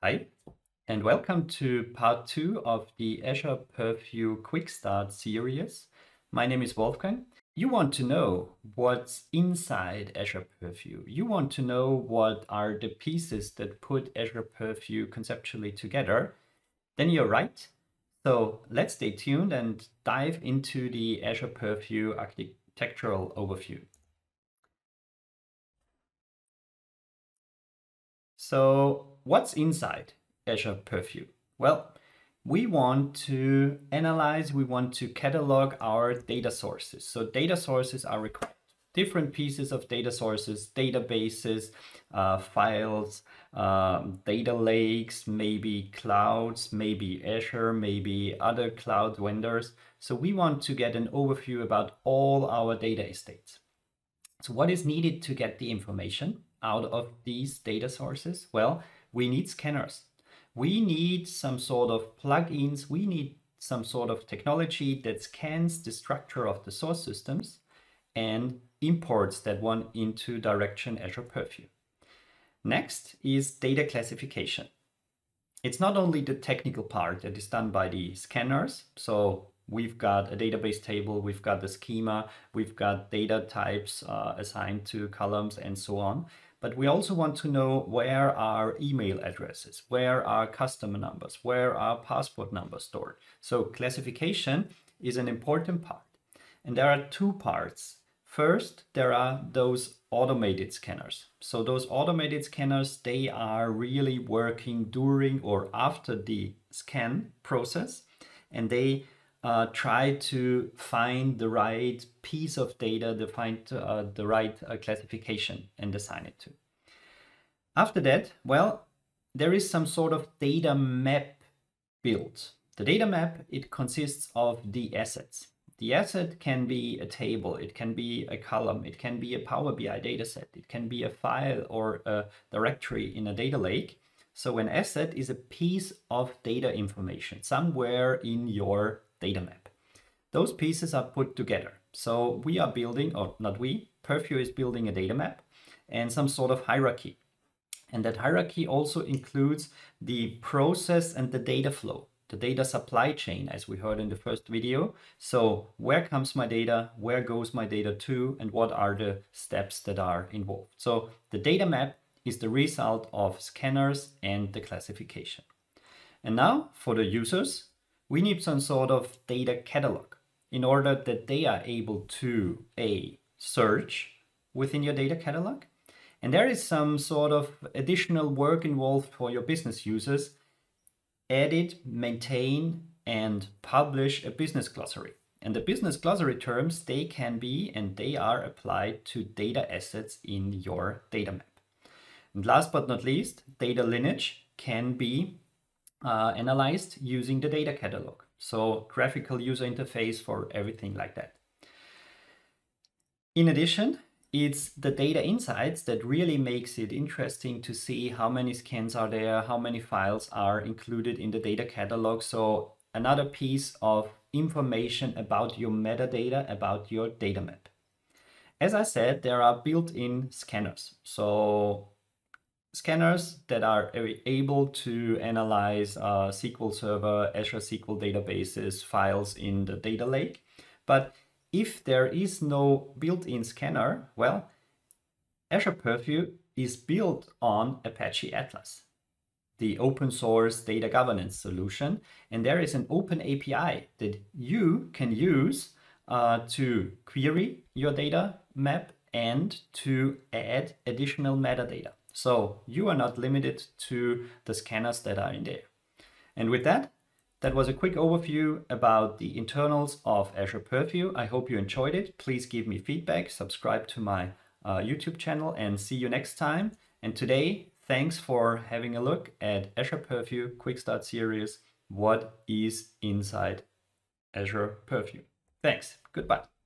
Hi, and welcome to part two of the Azure Purview Quick Start series. My name is Wolfgang. You want to know what's inside Azure Purview. You want to know what are the pieces that put Azure Purview conceptually together. Then you're right. So let's stay tuned and dive into the Azure Purview architectural overview. So what's inside Azure Purview? Well, we want to analyze, we want to catalog our data sources. So data sources are required. Different pieces of data sources, databases, uh, files, um, data lakes, maybe clouds, maybe Azure, maybe other cloud vendors. So we want to get an overview about all our data estates. So what is needed to get the information out of these data sources? Well, we need scanners. We need some sort of plugins. We need some sort of technology that scans the structure of the source systems and imports that one into Direction Azure Purview. Next is data classification. It's not only the technical part that is done by the scanners. So we've got a database table, we've got the schema, we've got data types uh, assigned to columns and so on. But we also want to know where are email addresses, where are customer numbers, where are passport numbers stored. So classification is an important part. And there are two parts. First, there are those automated scanners. So those automated scanners, they are really working during or after the scan process and they uh, try to find the right piece of data to find uh, the right uh, classification and assign it to. After that, well, there is some sort of data map built. The data map, it consists of the assets. The asset can be a table, it can be a column, it can be a Power BI dataset, it can be a file or a directory in a data lake. So an asset is a piece of data information somewhere in your data map. Those pieces are put together. So we are building, or not we, Purview is building a data map and some sort of hierarchy. And that hierarchy also includes the process and the data flow, the data supply chain, as we heard in the first video. So where comes my data, where goes my data to, and what are the steps that are involved. So the data map is the result of scanners and the classification. And now for the users, we need some sort of data catalog in order that they are able to a search within your data catalog and there is some sort of additional work involved for your business users edit maintain and publish a business glossary. And the business glossary terms they can be and they are applied to data assets in your data map. And last but not least data lineage can be uh, analyzed using the data catalog. So graphical user interface for everything like that. In addition, it's the data insights that really makes it interesting to see how many scans are there, how many files are included in the data catalog. So another piece of information about your metadata, about your data map. As I said, there are built-in scanners. So scanners that are able to analyze uh, SQL Server, Azure SQL databases, files in the data lake. But if there is no built-in scanner, well, Azure Purview is built on Apache Atlas, the open source data governance solution. And there is an open API that you can use uh, to query your data map and to add additional metadata. So you are not limited to the scanners that are in there. And with that, that was a quick overview about the internals of Azure Purview. I hope you enjoyed it. Please give me feedback, subscribe to my uh, YouTube channel and see you next time. And today, thanks for having a look at Azure Purview Quick Start Series. What is inside Azure Purview? Thanks. Goodbye.